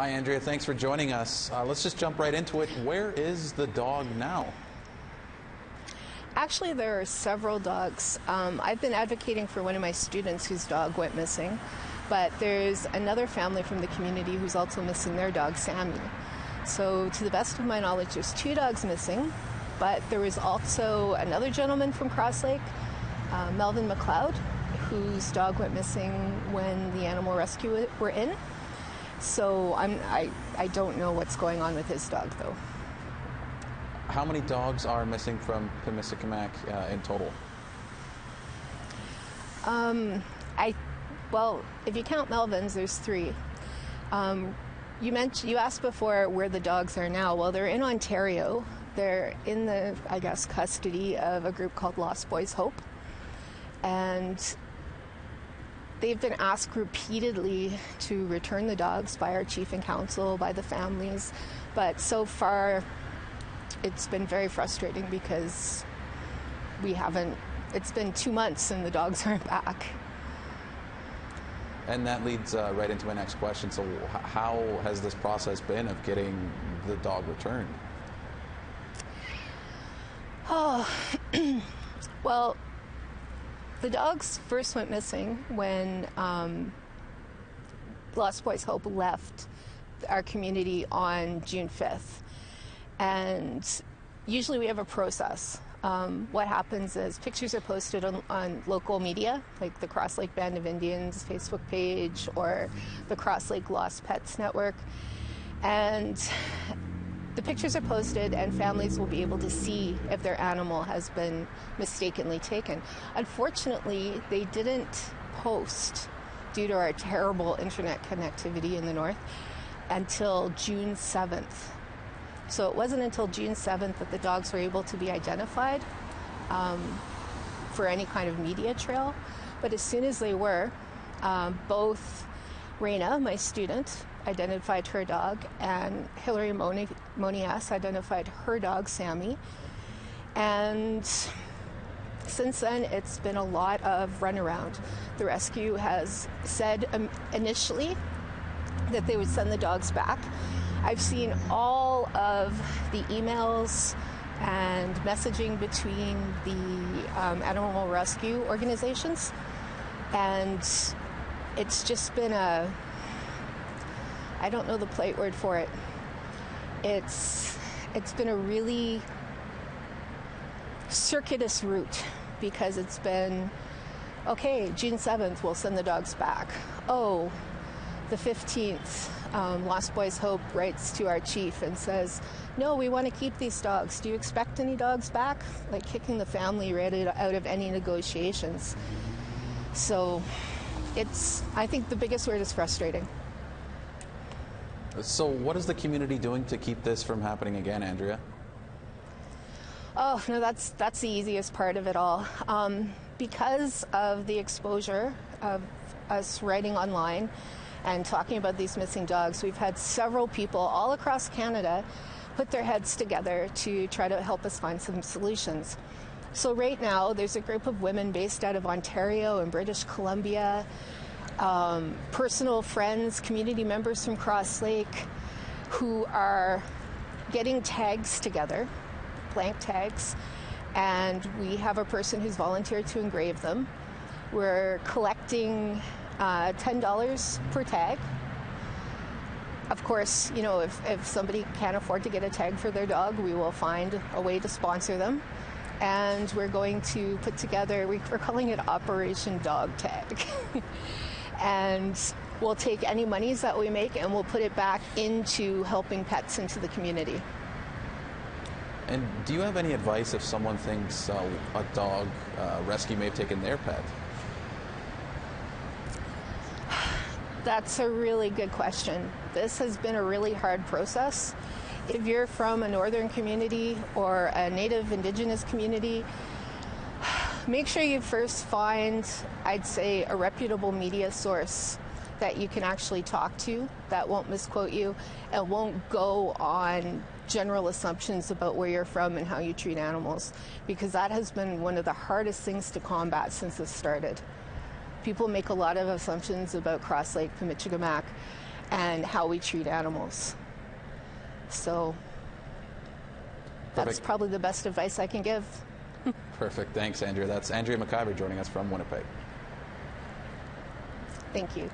Hi, Andrea. Thanks for joining us. Uh, let's just jump right into it. Where is the dog now? Actually, there are several dogs. Um, I've been advocating for one of my students whose dog went missing, but there's another family from the community who's also missing their dog, Sammy. So, to the best of my knowledge, there's two dogs missing, but there was also another gentleman from Cross Lake, uh, Melvin McLeod, whose dog went missing when the animal rescue were in. So I'm, I, I don't know what's going on with his dog though. How many dogs are missing from Pimicikamak uh, in total? Um, I, well, if you count Melvin's, there's three. Um, you mentioned you asked before where the dogs are now. Well, they're in Ontario. They're in the, I guess, custody of a group called Lost Boys Hope, and they've been asked repeatedly to return the dogs by our chief and council, by the families, but so far it's been very frustrating because we haven't. It's been two months and the dogs aren't back. And that leads uh, right into my next question. So, how has this process been of getting the dog returned? Oh, well, the dogs first went missing when um, Lost Boys Hope left our community on June 5th. And usually we have a process. Um, what happens is pictures are posted on, on, local media, like the Cross Lake Band of Indians Facebook page or the Cross Lake Lost Pets Network. And the pictures are posted, and families will be able to see if their animal has been mistakenly taken. Unfortunately, they didn't post due to our terrible internet connectivity in the north until June 7th. So it wasn't until June 7th that the dogs were able to be identified um, for any kind of media trail. But as soon as they were, um, both Raina, my student, identified her dog, and Hillary Moni- Monias identified her dog, Sammy. And since then, it's been a lot of runaround. The rescue has said um, initially that they would send the dogs back. I've seen all of the emails and messaging between the um, animal rescue organizations, and it's just been a I don't know the plate word for it. It's it's been a really circuitous route because it's been okay, June 7th, we'll send the dogs back. Oh, the 15th, um, Lost Boys Hope writes to our chief and says, No, we want to keep these dogs. Do you expect any dogs back? Like kicking the family right out of any negotiations. So it's, I think the biggest word is frustrating. So, what is the community doing to keep this from happening again, Andrea? Oh no, that's that's the easiest part of it all. Um, because of the exposure of us writing online and talking about these missing dogs, we've had several people all across Canada put their heads together to try to help us find some solutions. So right now, there's a group of women based out of Ontario and British Columbia um, personal friends, community members from Cross Lake who are getting tags together, blank tags, and we have a person who's volunteered to engrave them. We're collecting uh, $10 per tag. Of course, you know, if, if somebody can't afford to get a tag for their dog, we will find a way to sponsor them. And we're going to put together, we're calling it Operation Dog Tag. and we'll take any monies that we make and we'll put it back into helping pets into the community. And do you have any advice if someone thinks uh, a dog uh, rescue may have taken their pet? That's a really good question. This has been a really hard process. If you're from a northern community or a native indigenous community, make sure you first find, I'd say, a reputable media source that you can actually talk to that won't misquote you and won't go on general assumptions about where you're from and how you treat animals because that has been one of the hardest things to combat since this started. People make a lot of assumptions about Cross Lake, Pimicikamak, and how we treat animals. So that's Perfect. probably the best advice I can give. Perfect. Thanks, Andrea. That's Andrea McIvor joining us from Winnipeg. Thank you.